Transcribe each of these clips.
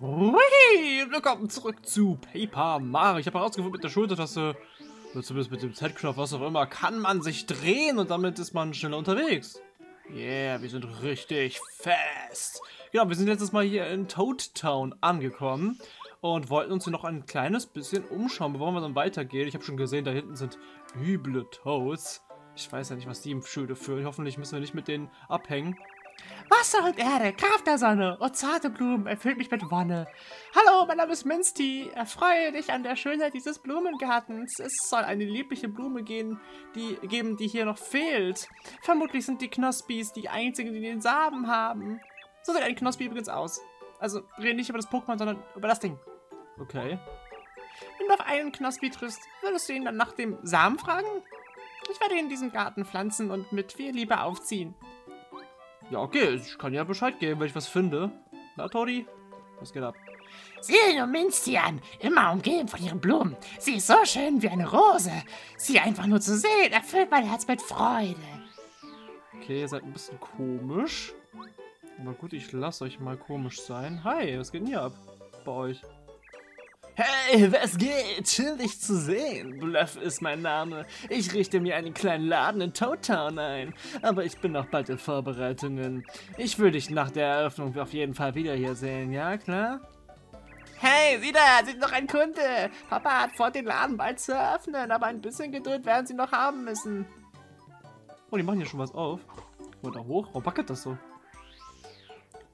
Willkommen zurück zu Paper Mario. Ich habe herausgefunden, mit der Schultertaste, oder zumindest mit dem Z-Knopf, was auch immer, kann man sich drehen und damit ist man schneller unterwegs. Yeah, wir sind richtig fest. Genau, wir sind letztes Mal hier in Toad Town angekommen und wollten uns hier noch ein kleines bisschen umschauen, bevor wir dann weitergehen. Ich habe schon gesehen, da hinten sind üble Toads. Ich weiß ja nicht, was die im Schilde führen. Hoffentlich müssen wir nicht mit denen abhängen. Wasser und Erde, Kraft der Sonne und zarte Blumen erfüllt mich mit Wonne. Hallo, mein Name ist Minsti. Erfreue dich an der Schönheit dieses Blumengartens. Es soll eine liebliche Blume gehen, die, geben, die hier noch fehlt. Vermutlich sind die Knospis die einzigen, die den Samen haben. So sieht ein Knospi übrigens aus. Also, rede nicht über das Pokémon, sondern über das Ding. Okay. Wenn du auf einen Knospi triffst, würdest du ihn dann nach dem Samen fragen? Ich werde ihn in diesem Garten pflanzen und mit viel Liebe aufziehen. Ja, okay, ich kann ja Bescheid geben, wenn ich was finde. Na, Tori? Was geht ab? Sieh Minsti an, immer umgeben von ihren Blumen. Sie ist so schön wie eine Rose. Sie einfach nur zu sehen, erfüllt mein Herz mit Freude. Okay, ihr seid ein bisschen komisch. Aber gut, ich lasse euch mal komisch sein. Hi, was geht denn hier ab bei euch? Hey, was geht? Schön dich zu sehen. Bluff ist mein Name. Ich richte mir einen kleinen Laden in Toad Town ein. Aber ich bin noch bald in Vorbereitungen. Ich will dich nach der Eröffnung auf jeden Fall wieder hier sehen, ja klar? Hey, sieh da, sind noch ein Kunde. Papa hat vor, den Laden bald zu eröffnen, aber ein bisschen Geduld werden sie noch haben müssen. Oh, die machen hier schon was auf. Und da hoch. Warum wackelt das so?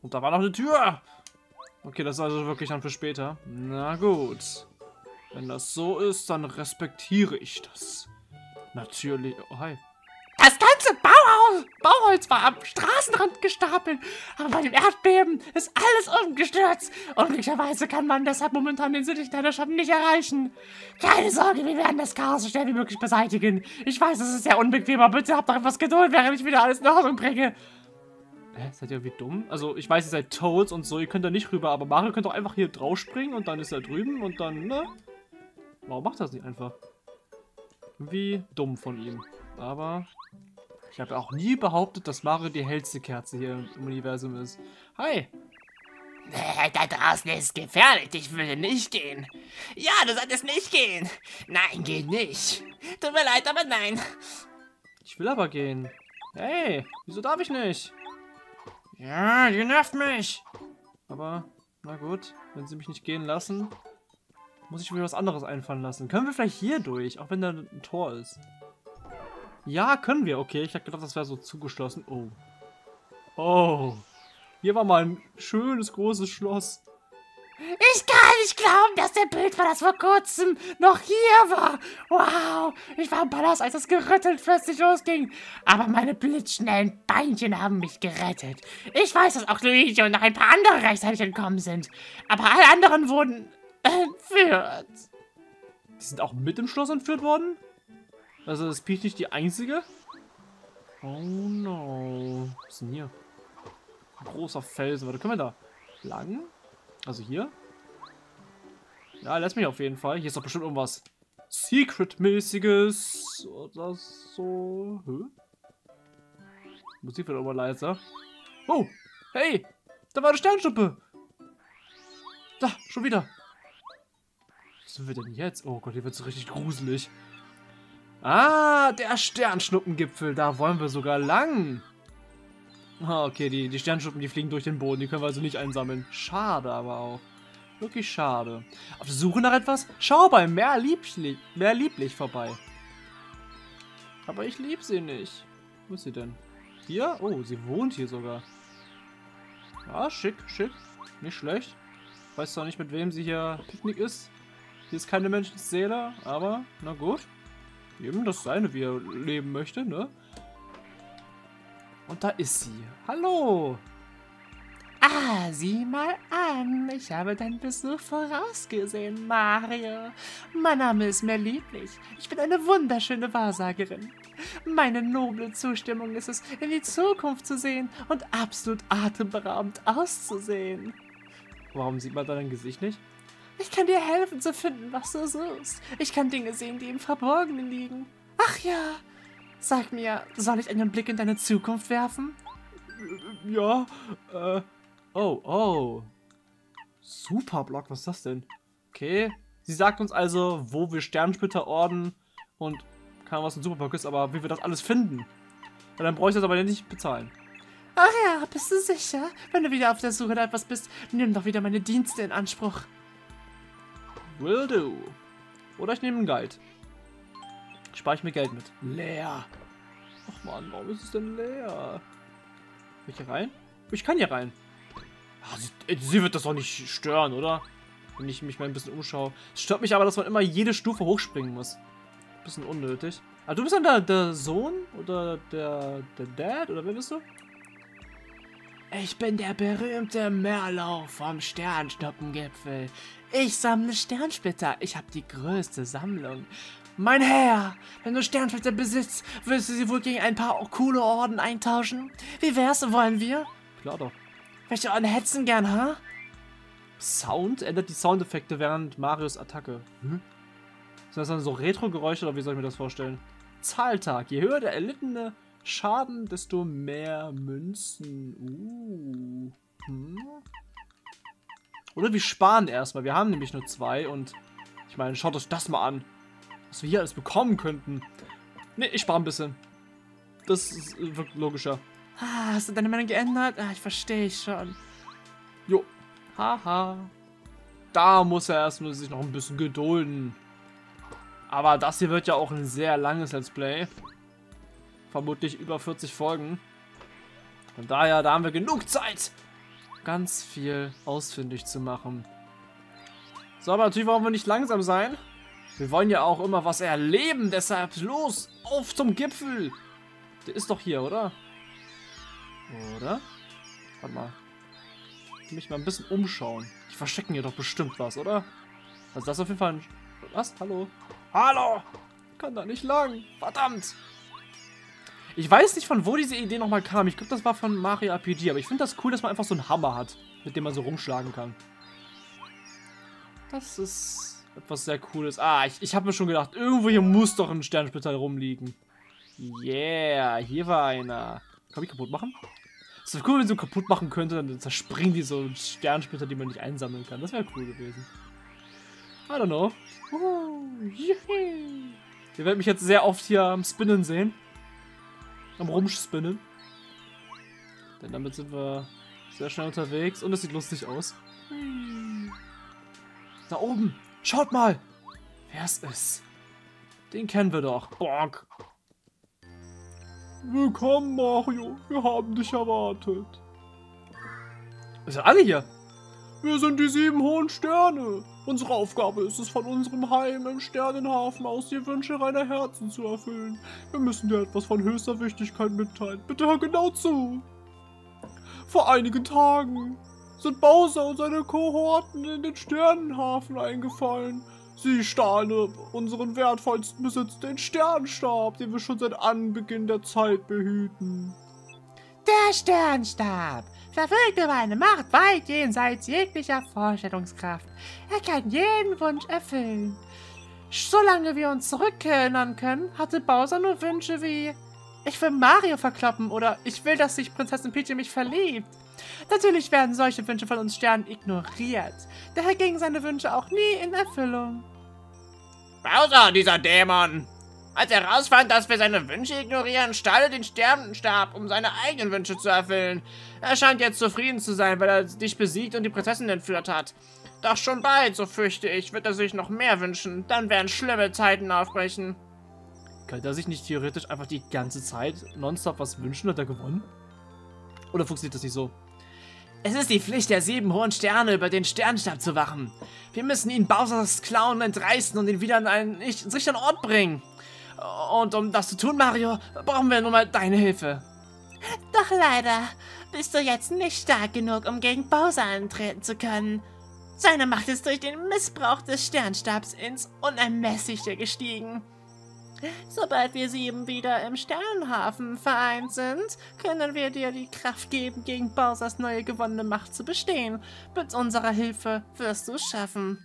Und da war noch eine Tür. Okay, das ist also wirklich dann für später. Na gut. Wenn das so ist, dann respektiere ich das. Natürlich. Oh, hi. Das ganze Bauhaus, Bauholz war am Straßenrand gestapelt, aber bei dem Erdbeben ist alles umgestürzt. Unglücklicherweise kann man deshalb momentan den Sittich deiner Schatten nicht erreichen. Keine Sorge, wir werden das Chaos so schnell wie möglich beseitigen. Ich weiß, es ist sehr unbequem, aber bitte habt doch etwas Geduld, während ich wieder alles in Ordnung bringe. Hä, seid ihr irgendwie dumm? Also, ich weiß, ihr seid Toads und so, ihr könnt da nicht rüber, aber Mario könnte doch einfach hier drauf springen und dann ist er drüben und dann, ne? Warum macht das nicht einfach? Wie dumm von ihm. Aber ich habe auch nie behauptet, dass Mario die hellste Kerze hier im Universum ist. Hi! Äh, Da draußen ist gefährlich, ich will nicht gehen. Ja, du solltest nicht gehen. Nein, geh nicht. Tut mir leid, aber nein. Ich will aber gehen. Hey, wieso darf ich nicht? Ja, die nervt mich. Aber, na gut, wenn sie mich nicht gehen lassen, muss ich mir was anderes einfallen lassen. Können wir vielleicht hier durch, auch wenn da ein Tor ist? Ja, können wir. Okay, ich habe gedacht, das wäre so zugeschlossen. Oh. Oh. Hier war mal ein schönes, großes Schloss. Ich kann nicht glauben, dass der Bild war, das vor kurzem noch hier war. Wow, ich war im Palast, als das Gerüttel plötzlich losging. Aber meine blitzschnellen Beinchen haben mich gerettet. Ich weiß, dass auch Luigi und noch ein paar andere rechtzeitig entkommen sind. Aber alle anderen wurden entführt. Die sind auch mit im Schloss entführt worden? Also ist Peach nicht die einzige? Oh no. Was ist denn hier? Ein großer Felsen. Warte, können wir da lang? Also hier? Ja, lass mich auf jeden Fall. Hier ist doch bestimmt irgendwas Secret-mäßiges oder so. Hä? Musik wird aber leiser. Oh, hey, da war eine Sternschnuppe. Da, schon wieder. Was sind wir denn jetzt? Oh Gott, hier wird es richtig gruselig. Ah, der Sternschnuppengipfel. Da wollen wir sogar lang. Ah, okay, die, die Sternschnuppen, die fliegen durch den Boden. Die können wir also nicht einsammeln. Schade aber auch. Wirklich schade. Auf der Suche nach etwas? Schau bei mehr lieblich, mehr lieblich vorbei. Aber ich lieb sie nicht. Wo ist sie denn? Hier? Oh, sie wohnt hier sogar. Ja, schick, schick. Nicht schlecht. Weiß zwar nicht, mit wem sie hier Picknick ist. Hier ist keine Menschenseele, aber na gut. Eben das seine, wie er leben möchte, ne? Und da ist sie. Hallo! Ah, sieh mal an. Ich habe deinen Besuch vorausgesehen, Mario. Mein Name ist mir lieblich. Ich bin eine wunderschöne Wahrsagerin. Meine noble Zustimmung ist es, in die Zukunft zu sehen und absolut atemberaubend auszusehen. Warum sieht man da dein Gesicht nicht? Ich kann dir helfen zu finden, was du suchst. Ich kann Dinge sehen, die im Verborgenen liegen. Ach ja. Sag mir, soll ich einen Blick in deine Zukunft werfen? Ja, äh. Oh, oh. Superblock, was ist das denn? Okay. Sie sagt uns also, wo wir Sternsplitter-Orden und keine Ahnung, was ein Superblock ist, aber wie wir das alles finden. Und dann brauche ich das aber nicht bezahlen. Ach ja, bist du sicher? Wenn du wieder auf der Suche nach etwas bist, nimm doch wieder meine Dienste in Anspruch. Will do. Oder ich nehme einen Guide. Spare ich mir Geld mit. Leer. Ach man, warum ist es denn leer? Kann ich hier rein? Ich kann hier rein. Ah, sie, äh, sie, wird das doch nicht stören, oder? Wenn ich mich mal ein bisschen umschaue. Es stört mich aber, dass man immer jede Stufe hochspringen muss. Bisschen unnötig. Aber ah, du bist dann der, der Sohn? Oder der, der Dad? Oder wer bist du? Ich bin der berühmte Merlau vom Sternschnuppengipfel. Ich sammle Sternsplitter. Ich habe die größte Sammlung. Mein Herr, wenn du Sternsplitter besitzt, willst du sie wohl gegen ein paar coole Orden eintauschen? Wie wär's, wollen wir? Klar doch. Welche Orden hetzen gern, ha? Sound ändert die Soundeffekte während Marios Attacke. Hm? Sind das dann so Retro-Geräusche oder wie soll ich mir das vorstellen? Zahltag. Je höher der erlittene Schaden, desto mehr Münzen. Uh. Hm. Oder wir sparen erstmal. Wir haben nämlich nur zwei und ich meine, schaut euch das mal an. Was wir hier alles bekommen könnten. Ne, ich spare ein bisschen. Das ist, wirkt logischer. Ah, hast du deine Meinung geändert? Ah, ich verstehe schon. Jo. Haha. Da muss er erstmal sich noch ein bisschen gedulden. Aber das hier wird ja auch ein sehr langes Let's Play. Vermutlich über 40 Folgen. Von daher, da haben wir genug Zeit, ganz viel ausfindig zu machen. So, aber natürlich wollen wir nicht langsam sein. Wir wollen ja auch immer was erleben, deshalb los, auf zum Gipfel. Der ist doch hier, oder? Oder? Warte mal. Ich mich mal ein bisschen umschauen. Die verstecken hier doch bestimmt was, oder? Also das ist auf jeden Fall ein... Was? Hallo? Hallo! Kann da nicht lang. Verdammt! Ich weiß nicht, von wo diese Idee nochmal kam. Ich glaube, das war von Mario RPG. Aber ich finde das cool, dass man einfach so einen Hammer hat, mit dem man so rumschlagen kann. Das ist etwas sehr Cooles. Ah, ich, ich habe mir schon gedacht, irgendwo hier muss doch ein Sternsplitter rumliegen. Yeah, hier war einer. Kann ich kaputt machen? Es wäre cool, wenn ich so kaputt machen könnte, dann zerspringen die so Sternsplitter, die man nicht einsammeln kann. Das wäre cool gewesen. I don't know. Ihr werdet mich jetzt sehr oft hier am Spinnen sehen am Rumspinnen. Denn damit sind wir sehr schnell unterwegs und es sieht lustig aus. Da oben, schaut mal, wer es ist. Den kennen wir doch. Bonk. Willkommen, Mario. Wir haben dich erwartet. Ist ja alle hier. Wir sind die sieben hohen Sterne. Unsere Aufgabe ist es, von unserem Heim im Sternenhafen aus die Wünsche reiner Herzen zu erfüllen. Wir müssen dir etwas von höchster Wichtigkeit mitteilen. Bitte hör genau zu. Vor einigen Tagen sind Bowser und seine Kohorten in den Sternenhafen eingefallen. Sie stahlen unseren wertvollsten Besitz, den Sternstab, den wir schon seit Anbeginn der Zeit behüten. Der Sternstab verfügt über eine Macht weit jenseits jeglicher Vorstellungskraft. Er kann jeden Wunsch erfüllen. Solange wir uns zurückerinnern können, hatte Bowser nur Wünsche wie ich will Mario verkloppen oder ich will, dass sich Prinzessin Peach in mich verliebt. Natürlich werden solche Wünsche von uns Sternen ignoriert. Daher gingen seine Wünsche auch nie in Erfüllung. Bowser, dieser Dämon! Als er herausfand, dass wir seine Wünsche ignorieren, stahl er den Sternenstab, um seine eigenen Wünsche zu erfüllen. Er scheint jetzt zufrieden zu sein, weil er dich besiegt und die Prinzessin entführt hat. Doch schon bald, so fürchte ich, wird er sich noch mehr wünschen. Dann werden schlimme Zeiten aufbrechen. Könnte er sich nicht theoretisch einfach die ganze Zeit nonstop was wünschen und er gewonnen? Oder funktioniert das nicht so? Es ist die Pflicht der sieben hohen Sterne, über den Sternstab zu wachen. Wir müssen ihn Bowsers Clown entreißen und ihn wieder an einen sicheren Ort bringen. Und um das zu tun, Mario, brauchen wir nun mal deine Hilfe. Doch leider bist du jetzt nicht stark genug, um gegen Bowser antreten zu können. Seine Macht ist durch den Missbrauch des Sternstabs ins Unermessliche gestiegen. Sobald wir sieben wieder im Sternenhafen vereint sind, können wir dir die Kraft geben, gegen Bowsers neue gewonnene Macht zu bestehen. Mit unserer Hilfe wirst du es schaffen.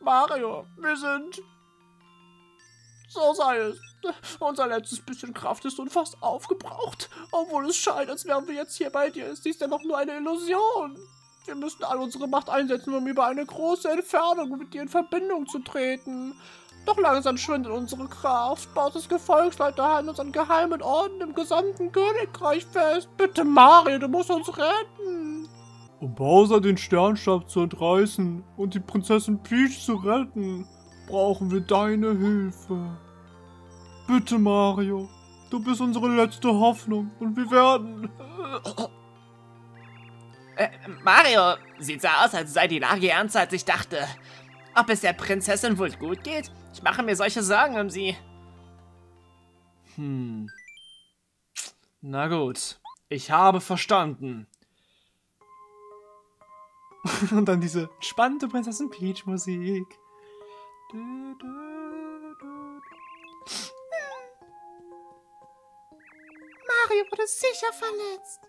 Mario, wir sind so sei es. Unser letztes bisschen Kraft ist nun fast aufgebraucht. Obwohl es scheint, als wären wir jetzt hier bei dir, ist dies ja noch nur eine Illusion. Wir müssen all unsere Macht einsetzen, um über eine große Entfernung mit dir in Verbindung zu treten. Doch langsam schwindet unsere Kraft. Bowsers Gefolgsleute halten uns an geheimen Orten im gesamten Königreich fest. Bitte, Mario, du musst uns retten. Um Bowser den Sternstab zu entreißen und die Prinzessin Peach zu retten, brauchen wir deine Hilfe. Bitte, Mario. Du bist unsere letzte Hoffnung und wir werden... Äh, Mario, sieht so aus, als sei die Lage ernster, als ich dachte. Ob es der Prinzessin wohl gut geht? Ich mache mir solche Sorgen um sie. Hm. Na gut. Ich habe verstanden. Und dann diese spannende Prinzessin Peach Musik. Mario wurde sicher verletzt.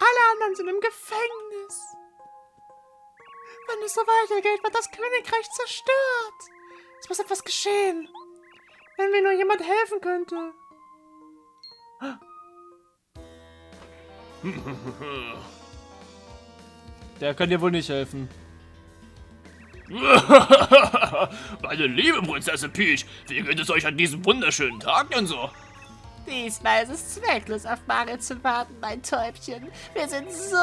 Alle anderen sind im Gefängnis. Wenn es so weitergeht, wird das Königreich zerstört. Es muss etwas geschehen. Wenn mir nur jemand helfen könnte. Der kann dir wohl nicht helfen. Meine liebe Prinzessin Peach, wie geht es euch an diesem wunderschönen Tag denn so? Diesmal ist es zwecklos, auf Mario zu warten, mein Täubchen. Wir sind so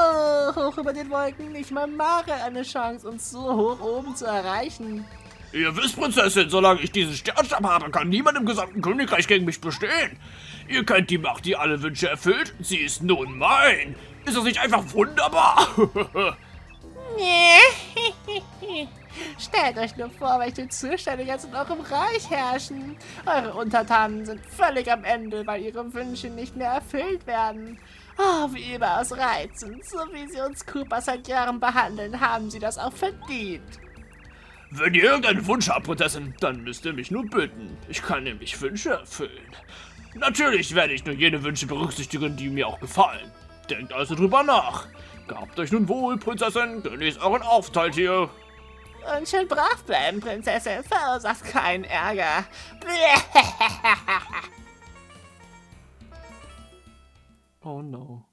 hoch über den Wolken, nicht mal Mario eine Chance, uns so hoch oben zu erreichen. Ihr wisst, Prinzessin, solange ich diesen Sternstab habe, kann niemand im gesamten Königreich gegen mich bestehen. Ihr kennt die Macht, die alle Wünsche erfüllt. Sie ist nun mein. Ist das nicht einfach wunderbar? Stellt euch nur vor, welche Zustände jetzt in eurem Reich herrschen. Eure Untertanen sind völlig am Ende, weil ihre Wünsche nicht mehr erfüllt werden. Oh, wie überaus reizend. So wie sie uns Cooper seit Jahren behandeln, haben sie das auch verdient. Wenn ihr irgendeinen Wunsch habt, Prinzessin, dann müsst ihr mich nur bitten. Ich kann nämlich Wünsche erfüllen. Natürlich werde ich nur jene Wünsche berücksichtigen, die mir auch gefallen. Denkt also drüber nach. Gehabt euch nun wohl, Prinzessin. Genießt euren Aufenthalt hier. Und schön brav bleiben, Prinzessin. Verursacht keinen Ärger. Oh no.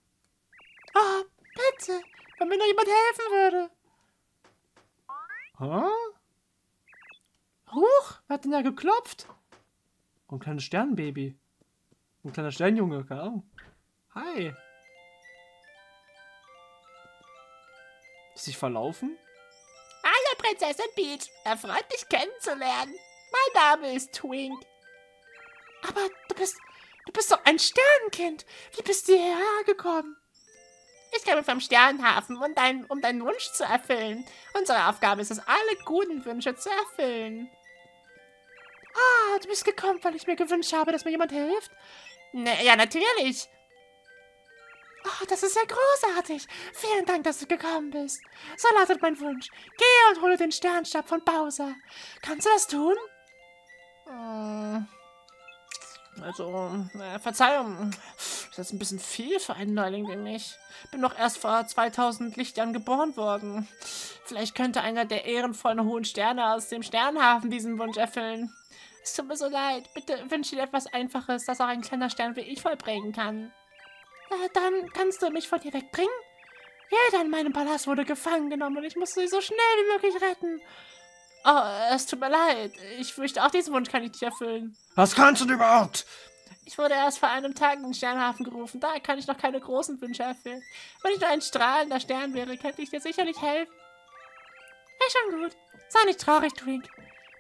Oh, bitte, wenn mir nur jemand helfen würde. Hä? Huch, wer hat denn da geklopft? Oh, ein kleines Sternbaby. Ein kleiner Sternjunge, keine Ahnung. Hi. Ist sich verlaufen? Prinzessin Peach. Erfreut dich kennenzulernen. Mein Name ist Twink. Aber du bist, du bist doch ein Sternenkind. Wie bist du hierher gekommen? Ich komme vom Sternhafen, um, dein, um deinen Wunsch zu erfüllen. Unsere Aufgabe ist es, alle guten Wünsche zu erfüllen. Ah, du bist gekommen, weil ich mir gewünscht habe, dass mir jemand hilft? Na, ja, natürlich. Oh, das ist ja großartig. Vielen Dank, dass du gekommen bist. So lautet mein Wunsch. Geh und hole den Sternstab von Bowser. Kannst du das tun? Hm. Also, äh, Verzeihung, das ist ein bisschen viel für einen Neuling wie mich. Bin noch erst vor 2000 Lichtjahren geboren worden. Vielleicht könnte einer der ehrenvollen hohen Sterne aus dem Sternhafen diesen Wunsch erfüllen. Es tut mir so leid. Bitte wünsche dir etwas Einfaches, das auch ein kleiner Stern wie ich vollbringen kann. Äh, dann kannst du mich von hier wegbringen? Jeder in meinem Palast wurde gefangen genommen und ich muss sie so schnell wie möglich retten. Oh, es tut mir leid. Ich fürchte, auch diesen Wunsch kann ich nicht erfüllen. Was kannst du denn überhaupt? Ich wurde erst vor einem Tag in den Sternhafen gerufen. Da kann ich noch keine großen Wünsche erfüllen. Wenn ich nur ein strahlender Stern wäre, könnte ich dir sicherlich helfen. Ja, schon gut. Sei nicht traurig, Twink.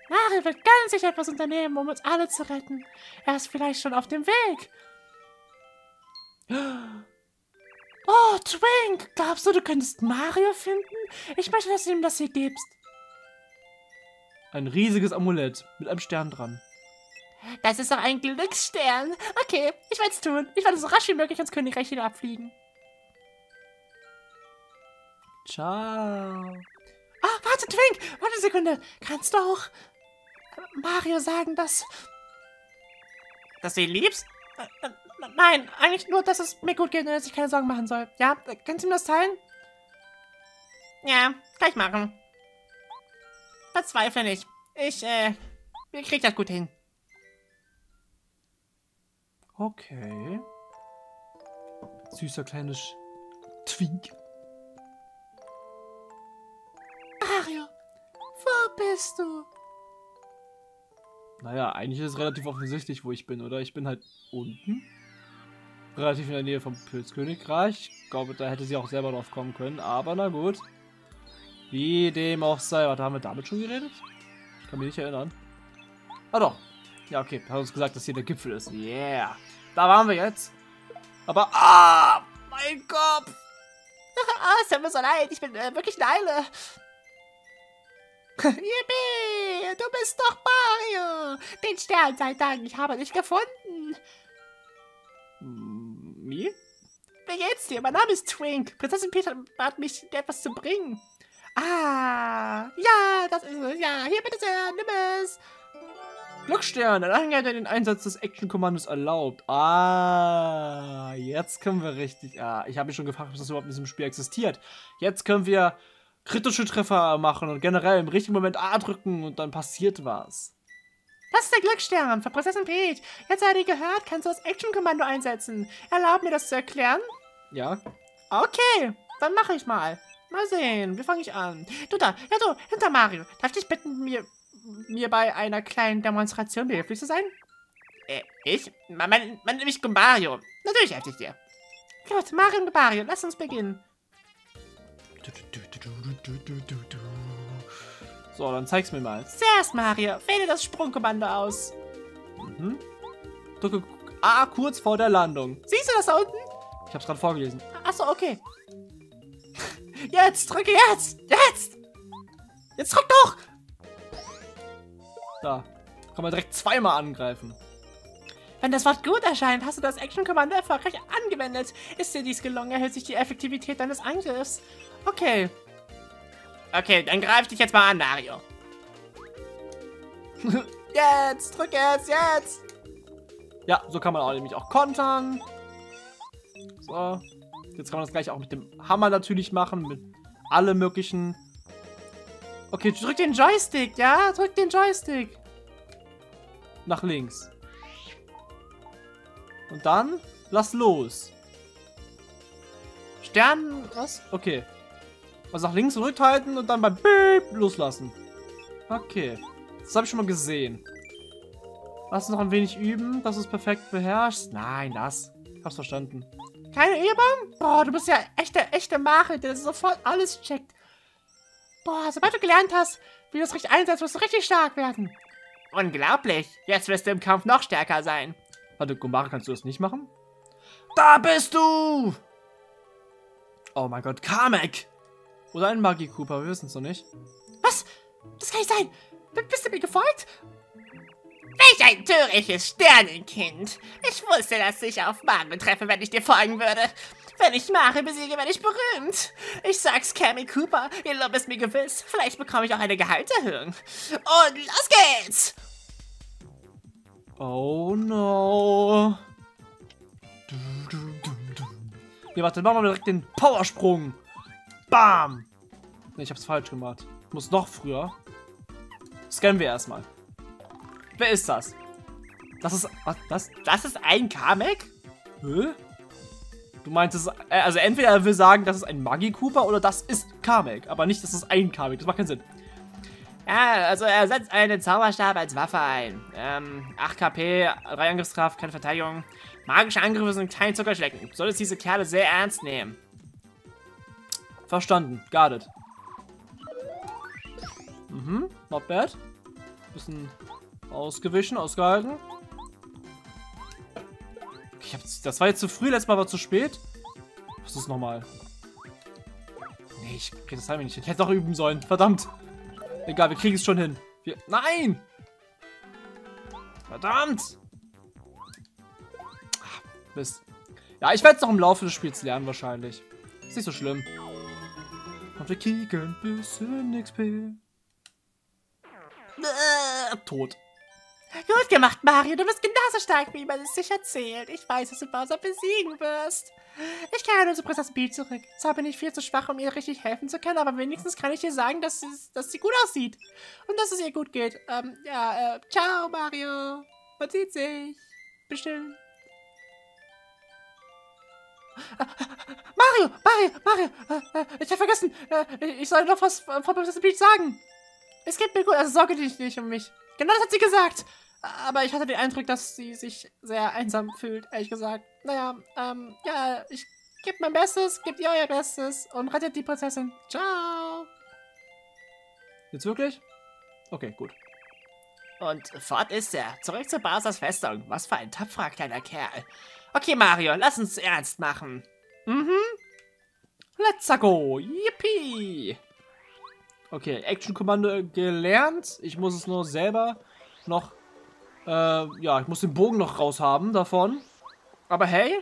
Mario wird ganz sicher etwas unternehmen, um uns alle zu retten. Er ist vielleicht schon auf dem Weg. Oh, Twink, glaubst du, du könntest Mario finden? Ich möchte, dass du ihm das hier gibst. Ein riesiges Amulett mit einem Stern dran. Das ist doch ein Glücksstern. Okay, ich werde es tun. Ich werde so rasch wie möglich ins Königreich hinabfliegen. Ciao. Ah, warte, Twink, warte eine Sekunde. Kannst du auch Mario sagen, dass... Dass du ihn liebst? Nein, eigentlich nur, dass es mir gut geht und dass ich keine Sorgen machen soll. Ja, kannst du ihm das teilen? Ja, kann ich machen. Verzweifle nicht. Ich, äh, wir kriegen das gut hin. Okay. Süßer kleines Twink. Mario, wo bist du? Naja, eigentlich ist es relativ offensichtlich, wo ich bin, oder? Ich bin halt unten. Relativ in der Nähe vom Pilzkönigreich. Ich glaube, da hätte sie auch selber drauf kommen können. Aber na gut. Wie dem auch sei. Warte, haben wir damit schon geredet? Ich kann mich nicht erinnern. Ah doch. Ja, okay. Hat uns gesagt, dass hier der Gipfel ist. Yeah. Da waren wir jetzt. Aber... Ah! Mein Kopf! Ah, es tut mir so leid, ich bin äh, wirklich in Eile. Yippie, du bist doch Mario. Den Stern sei Dank, ich habe dich gefunden. Hm, Wie? Wie geht's dir? Mein Name ist Twink. Prinzessin Peter bat mich, dir etwas zu bringen. Ah, ja, das ist es. Ja, hier bitte sehr, nimm es. Glücksstern, ein Anhänger, der den Einsatz des Action-Kommandos erlaubt. Ah, jetzt können wir richtig... Ah, ich habe mich schon gefragt, ob das überhaupt in diesem Spiel existiert. Jetzt können wir kritische Treffer machen und generell im richtigen Moment A drücken und dann passiert was. Das ist der Glücksstern von Prinzessin Peach. Jetzt hat ihr gehört, kannst du das Action-Kommando einsetzen. Erlaub mir das zu erklären? Ja? Okay, dann mache ich mal. Mal sehen, wie fange ich an? Du da, ja du, hinter Mario. Darf ich dich bitten, mir, mir bei einer kleinen Demonstration behilflich zu sein? Äh, ich? Man, man, man mich Mario. Natürlich helfe ich dir. Gut, Mario und Mario, lass uns beginnen. So, dann zeig's mir mal. Zuerst, Mario, wähle das Sprungkommando aus. Mhm. Drücke A kurz vor der Landung. Siehst du das da unten? Ich hab's gerade vorgelesen. Achso, okay. Jetzt, drücke jetzt! Jetzt! Jetzt drück doch! Da. Kann man direkt zweimal angreifen. Wenn das Wort gut erscheint, hast du das Action-Kommando erfolgreich angewendet. Ist dir dies gelungen, erhöht sich die Effektivität deines Angriffs. Okay. Okay, dann greif dich jetzt mal an, Mario. jetzt, drück jetzt, jetzt! Ja, so kann man auch nämlich auch kontern. So. Jetzt kann man das gleich auch mit dem Hammer natürlich machen. Mit alle möglichen. Okay, drück den Joystick, ja? Drück den Joystick. Nach links. Und dann lass los. Stern, was? Okay. Also nach links zurückhalten und dann beim Beep loslassen. Okay. Das habe ich schon mal gesehen. Lass uns noch ein wenig üben, dass du es perfekt beherrschst. Nein, das. Hab's verstanden. Keine Übung? Boah, du bist ja echte, echte Mache, der sofort alles checkt. Boah, sobald du gelernt hast, wie du es richtig einsetzt, wirst du richtig stark werden. Unglaublich. Jetzt wirst du im Kampf noch stärker sein. Warte, Gomara, kannst du das nicht machen? Da bist du! Oh mein Gott, Kamek! Oder ein Magi Cooper, wir wissen es noch nicht. Was? Das kann nicht sein. Bist du mir gefolgt? Welch ein törichtes Sternenkind. Ich wusste, dass ich auf Mario treffe, wenn ich dir folgen würde. Wenn ich Mario besiege, werde ich berühmt. Ich sag's Cammy Cooper, ihr Lob ist mir gewiss. Vielleicht bekomme ich auch eine Gehaltserhöhung. Und los geht's! Oh no. Nee, warte, machen wir direkt den Powersprung. Bam! Ne, ich hab's falsch gemacht. Ich muss noch früher. Scannen wir erstmal. Wer ist das? Das ist. Was? Das? Das ist ein Kamek? Hä? Du meinst es. Äh, also entweder er will sagen, das ist ein Magi Cooper oder das ist Kamek. Aber nicht, das ist ein Kamek. Das macht keinen Sinn. Ja, also er setzt einen Zauberstab als Waffe ein. Ähm, 8 KP, 3 Angriffskraft, keine Verteidigung. Magische Angriffe sind kein Zuckerschlecken. Du solltest diese Kerle sehr ernst nehmen. Verstanden. Got it. Mhm, not bad. Bisschen ausgewichen, ausgehalten. Ich hab, das war jetzt zu früh, letztes Mal war zu spät. Was ist nochmal? Nee, ich krieg das Timing nicht hin. Ich hätte doch üben sollen. Verdammt. Egal, wir kriegen es schon hin. Wir, nein! Verdammt! Ah, Mist. Ja, ich werde es noch im Laufe des Spiels lernen wahrscheinlich. Ist nicht so schlimm. Und wir kriegen ein bisschen XP. Äh, tot. Gut gemacht, Mario. Du bist genauso stark, wie man es sich erzählt. Ich weiß, dass du Bowser besiegen wirst. Ich kehre zu Prinzessin Peach zurück. Zwar bin ich viel zu schwach, um ihr richtig helfen zu können, aber wenigstens kann ich dir sagen, dass, sie, dass sie gut aussieht. Und dass es ihr gut geht. Ähm, ja, äh, ciao, Mario. Man sieht sich. Bestimmt. Mario, Mario, Mario, äh, äh, ich habe vergessen, äh, ich soll noch was von Prinzessin Peach sagen. Es geht mir gut, also sorge dich nicht um mich. Genau das hat sie gesagt. Aber ich hatte den Eindruck, dass sie sich sehr einsam fühlt, ehrlich gesagt. Naja, ähm, ja, ich gebe mein Bestes, gebt ihr euer Bestes und rettet die Prinzessin. Ciao. Jetzt wirklich? Okay, gut. Und fort ist er. Zurück zur Bowsers Festung. Was für ein tapferer kleiner Kerl. Okay, Mario, lass uns ernst machen. Mhm. Let's go. Yippie. Okay, Action-Kommando gelernt. Ich muss es nur selber noch... Äh, ja, ich muss den Bogen noch raushaben davon. Aber hey,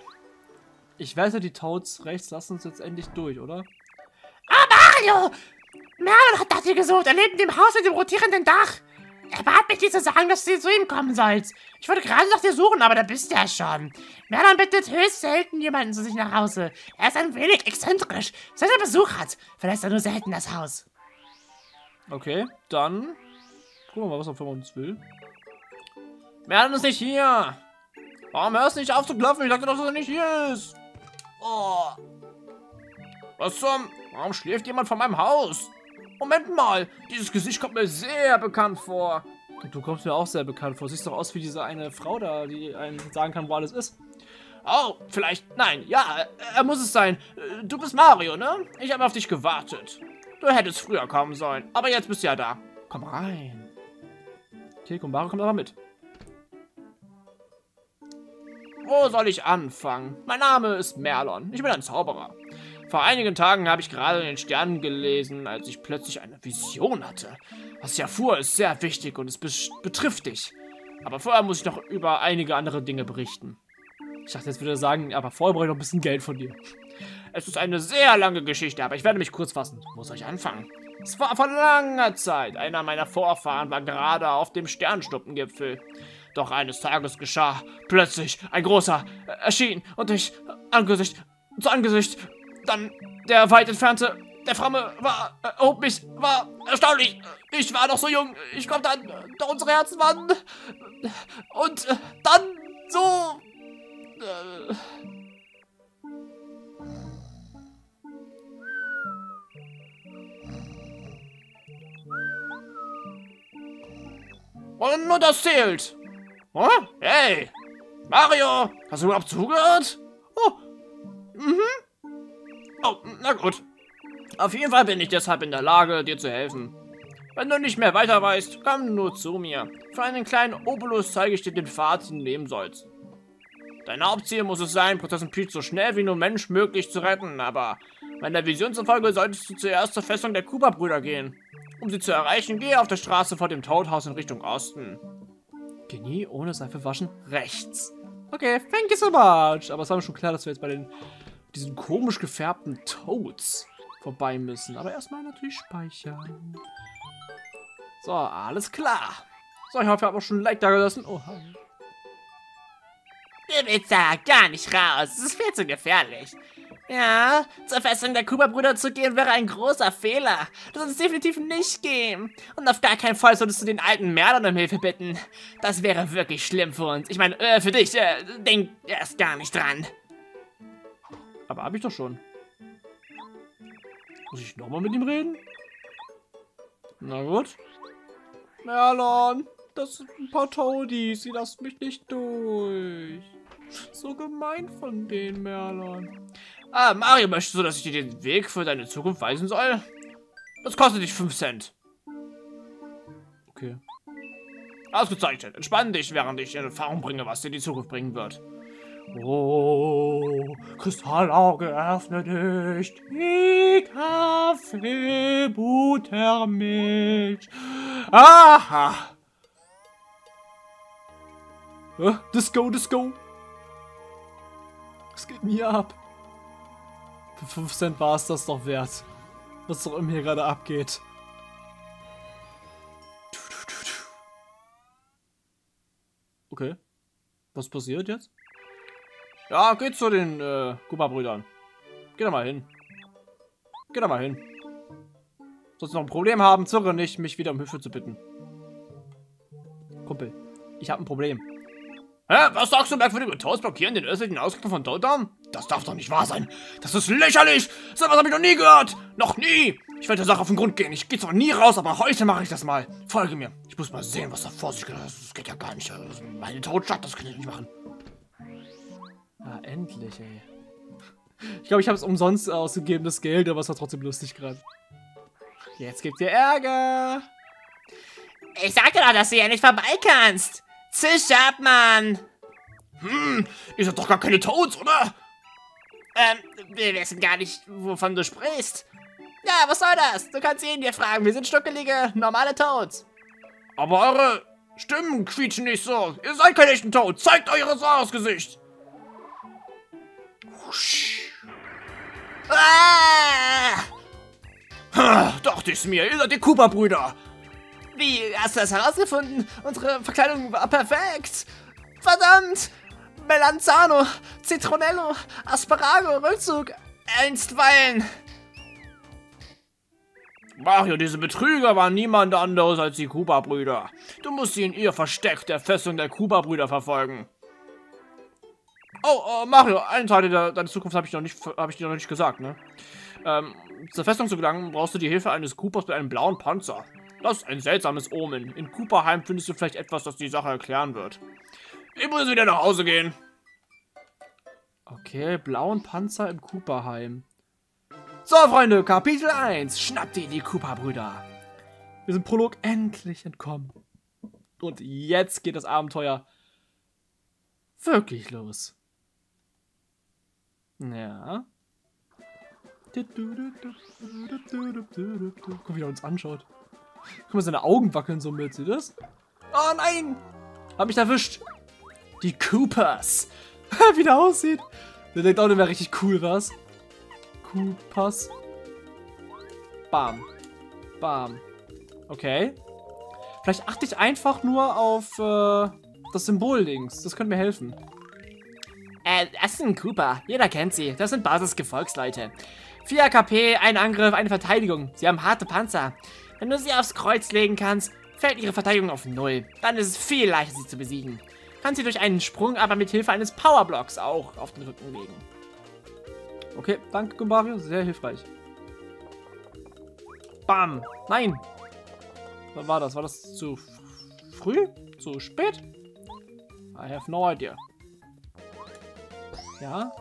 ich wette, die Toads rechts lassen uns jetzt endlich durch, oder? Ah, Mario! Merlin hat nach dir gesucht. Er lebt in dem Haus mit dem rotierenden Dach. Er bat mich, dir zu sagen, dass du zu ihm kommen sollst. Ich wollte gerade nach dir suchen, aber da bist du ja schon. Merlin bittet höchst selten jemanden zu sich nach Hause. Er ist ein wenig exzentrisch. Seit er Besuch hat, verlässt er nur selten das Haus. Okay, dann gucken wir mal, was er von uns will. Merlin ist nicht hier. Warum hörst du nicht auf zu klopfen? Ich dachte doch, dass er nicht hier ist. Oh. Was zum... Warum schläft jemand vor meinem Haus? Moment mal, dieses Gesicht kommt mir sehr bekannt vor. Du kommst mir auch sehr bekannt vor. Siehst doch aus wie diese eine Frau da, die einem sagen kann, wo alles ist. Oh, vielleicht, nein, ja, er muss es sein. Du bist Mario, ne? Ich habe auf dich gewartet. Du hättest früher kommen sollen, aber jetzt bist du ja da. Komm rein. Okay, komm, Mario kommt aber mit. Wo soll ich anfangen? Mein Name ist Merlon. Ich bin ein Zauberer. Vor einigen Tagen habe ich gerade in den Sternen gelesen, als ich plötzlich eine Vision hatte. Was ich erfuhr, ist sehr wichtig und es betrifft dich. Aber vorher muss ich noch über einige andere Dinge berichten. Ich dachte, jetzt würde er sagen, aber vorher brauche ich noch ein bisschen Geld von dir. Es ist eine sehr lange Geschichte, aber ich werde mich kurz fassen. Wo soll ich anfangen? Es war vor langer Zeit. Einer meiner Vorfahren war gerade auf dem Sternschnuppengipfel. Doch eines Tages geschah plötzlich ein großer äh, erschien und ich Angesicht zu Angesicht. Dann der weit entfernte, der Fromme war, erhob äh, mich, war erstaunlich. Ich war noch so jung, ich konnte da unsere Herzen waren. Und äh, dann so. Äh, Und nur das zählt. Oh, hey! Mario! Hast du überhaupt zugehört? Oh. Mhm. Oh, na gut. Auf jeden Fall bin ich deshalb in der Lage, dir zu helfen. Wenn du nicht mehr weiter weißt, komm nur zu mir. Für einen kleinen Obolus zeige ich dir den Pfad, den du nehmen sollst. Dein Hauptziel muss es sein, Prinzessin Peach so schnell wie nur Mensch möglich zu retten, aber meiner Vision zufolge solltest du zuerst zur Festung der Kuba-Brüder gehen. Um sie zu erreichen, gehe auf der Straße vor dem Toadhaus in Richtung Osten. Genie ohne Seife waschen rechts. Okay, thank you so much. Aber es war mir schon klar, dass wir jetzt bei den diesen komisch gefärbten Toads vorbei müssen. Aber erstmal natürlich speichern. So, alles klar. So, ich hoffe, ihr habt auch schon ein Like da gelassen. Oh, hi. Du willst da gar nicht raus. Es ist viel zu gefährlich. Ja, zur Festung der Kuba-Brüder zu gehen wäre ein großer Fehler. Du solltest definitiv nicht gehen. Und auf gar keinen Fall solltest du den alten Mörder um Hilfe bitten. Das wäre wirklich schlimm für uns. Ich meine, äh, für dich, äh, denk erst gar nicht dran. Aber hab ich doch schon. Muss ich nochmal mit ihm reden? Na gut. Merlon, das sind ein paar Toadies. Sie lassen mich nicht durch. So gemein von denen, Merlon. Ah, Mario, möchtest du, dass ich dir den Weg für deine Zukunft weisen soll? Das kostet dich 5 Cent. Okay. Ausgezeichnet. Entspann dich, während ich in Erfahrung bringe, was dir die Zukunft bringen wird. Oh, Kristallauge, öffne dich. Die Kaffeebuttermilch. Aha. Uh, Disco, Disco. Was geht mir ab? Für 5 Cent war es das doch wert. Was doch immer hier gerade abgeht. Okay. Was passiert jetzt? Ja, geht zu den äh, Kuma-Brüdern. Geh da mal hin. Geh da mal hin. Sollst du noch ein Problem haben, zirre nicht, mich wieder um Hilfe zu bitten. Kumpel, ich habe ein Problem. Hä? Was sagst du, merkwürdige Toast blockieren den östlichen Ausgang von Totem? Das darf doch nicht wahr sein. Das ist lächerlich. So etwas habe ich noch nie gehört. Noch nie. Ich werde der Sache auf den Grund gehen. Ich gehe zwar nie raus, aber heute mache ich das mal. Folge mir. Ich muss mal sehen, was da vor sich geht. Das geht ja gar nicht. Ist meine Totstadt, das kann ich nicht machen. Ah, endlich, ey. Ich glaube, ich habe es umsonst ausgegeben, das Geld, aber es war trotzdem lustig gerade. Jetzt gibt ihr Ärger. Ich sagte doch, dass du ja nicht vorbei kannst. Zisch ab, Mann. Hm, ihr seid doch gar keine Toads, oder? Ähm, wir wissen gar nicht, wovon du sprichst. Ja, was soll das? Du kannst ihn dir fragen. Wir sind stuckelige, normale Toads. Aber eure Stimmen quietschen nicht so. Ihr seid keine echten Toads. Zeigt eures wahres Gesicht. Ah! Dachte ich's mir. Ihr seid die Cooper-Brüder. Wie hast du das herausgefunden? Unsere Verkleidung war perfekt. Verdammt! Melanzano, Citronello, Asparago, Rückzug, einstweilen. Mario, diese Betrüger waren niemand anderes als die Cooper-Brüder. Du musst sie in ihr Versteck der Festung der Cooper-Brüder verfolgen. Oh, äh, Mario, eine Teil de deiner Zukunft habe ich, noch nicht, hab ich dir noch nicht gesagt, ne? Ähm, zur Festung zu gelangen, brauchst du die Hilfe eines Coopers mit einem blauen Panzer. Das ist ein seltsames Omen. In Cooperheim findest du vielleicht etwas, das die Sache erklären wird. Ich muss wieder nach Hause gehen. Okay, blauen Panzer im Cooperheim. So, Freunde, Kapitel 1. Schnappt ihr die Cooper-Brüder. Wir sind Prolog endlich entkommen. Und jetzt geht das Abenteuer wirklich los. Ja. Guck, wie er uns anschaut. Guck mal, seine Augen wackeln so mit. Seht das? Oh nein! Hab mich erwischt. Die Coopers. wie der aussieht. Der denkt auch, der wäre richtig cool, was? Coopers. Bam. Bam. Okay. Vielleicht achte ich einfach nur auf äh, das Symbol links. Das könnte mir helfen. Äh, das sind Cooper. Jeder kennt sie. Das sind Basisgefolgsleute. 4 KP, ein Angriff, eine Verteidigung. Sie haben harte Panzer. Wenn du sie aufs Kreuz legen kannst, fällt ihre Verteidigung auf Null. Dann ist es viel leichter, sie zu besiegen. Kannst sie durch einen Sprung aber mit Hilfe eines Powerblocks auch auf den Rücken legen. Okay, danke, Gumbario. Sehr hilfreich. Bam. Nein. Was war das? War das zu früh? Zu spät? I have no idea. Ja.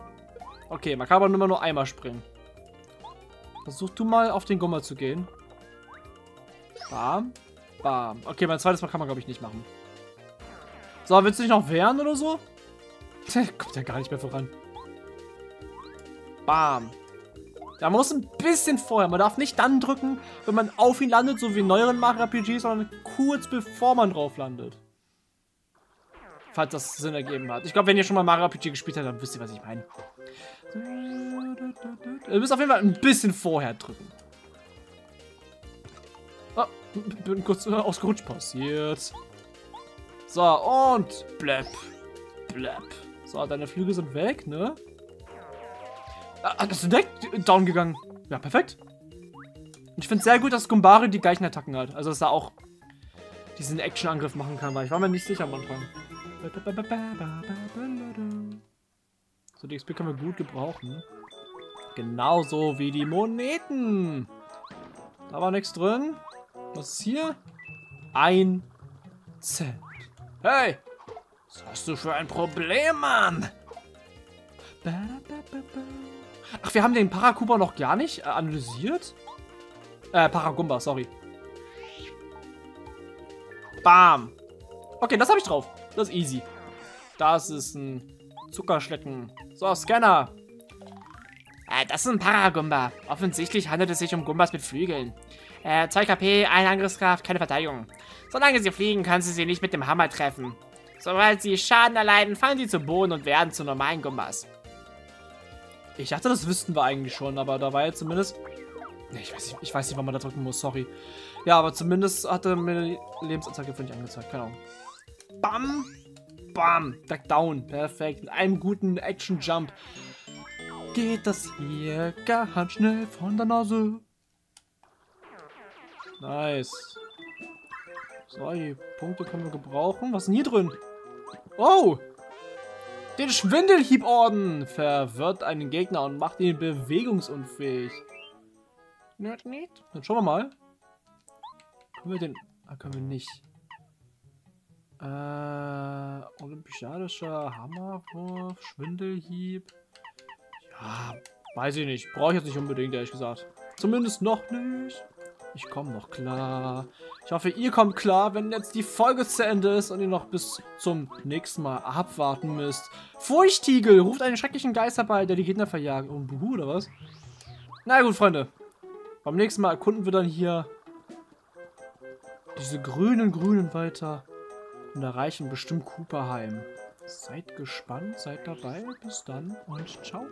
Okay, man kann aber nur, nur einmal springen. Versuch du mal auf den Gummer zu gehen. Bam. Bam. Okay, mein zweites Mal kann man, glaube ich, nicht machen. So, willst du dich noch wehren oder so? Kommt ja gar nicht mehr voran. Bam. Da muss ein bisschen vorher. Man darf nicht dann drücken, wenn man auf ihn landet, so wie in neueren Mario RPGs, sondern kurz bevor man drauf landet. Falls das Sinn ergeben hat. Ich glaube, wenn ihr schon mal Mario RPG gespielt habt, dann wisst ihr, was ich meine. Ihr müsst auf jeden Fall ein bisschen vorher drücken. Oh, bin kurz ausgerutscht. Passiert. So, und blepp. Blepp. So, deine Flügel sind weg, ne? Ah, das ist direkt down gegangen. Ja, perfekt. Und ich finde es sehr gut, dass Gumbari die gleichen Attacken hat. Also, dass er auch diesen Action-Angriff machen kann, weil ich war mir nicht sicher am Anfang. So, die XP können wir gut gebrauchen. Genauso wie die Moneten. Da war nichts drin. Was ist hier? Ein Cent. Hey! Was hast du für ein Problem, Mann? Ach, wir haben den Parakuba noch gar nicht äh, analysiert? Äh, Paragumba, sorry. Bam. Okay, das habe ich drauf. Das ist easy. Das ist ein Zuckerschlecken. So, Scanner. Äh, das ist ein Paragumba. Offensichtlich handelt es sich um Gumbas mit Flügeln. Äh, 2 KP, 1 Angriffskraft, keine Verteidigung. Solange sie fliegen, kannst du sie nicht mit dem Hammer treffen. Sobald sie Schaden erleiden, fallen sie zu Boden und werden zu normalen Gumbas. Ich dachte, das wüssten wir eigentlich schon, aber da war ja zumindest... Nee, ich weiß nicht, ich weiß nicht wann man da drücken muss, sorry. Ja, aber zumindest hat er mir die Lebensanzeige für nicht angezeigt, keine Ahnung. Bam! Bam! Back down. Perfekt. Mit einem guten Action-Jump geht das hier ganz schnell von der Nase. Nice. So, die Punkte können wir gebrauchen. Was ist denn hier drin? Oh! Den Schwindelhieborden verwirrt einen Gegner und macht ihn bewegungsunfähig. Nicht, nicht. Dann schauen wir mal. Können wir den... Ah, können wir nicht. Äh, olympiadischer Hammerwurf, Schwindelhieb. Ja, weiß ich nicht. Brauche ich jetzt nicht unbedingt, ehrlich gesagt. Zumindest noch nicht. Ich komme noch klar. Ich hoffe, ihr kommt klar, wenn jetzt die Folge zu Ende ist und ihr noch bis zum nächsten Mal abwarten müsst. Furchtigel ruft einen schrecklichen Geist herbei, der die Gegner verjagt. Oh, Buhu, oder was? Na gut, Freunde. Beim nächsten Mal erkunden wir dann hier diese grünen Grünen weiter und erreichen bestimmt Cooperheim. Seid gespannt, seid dabei. Bis dann und ciao.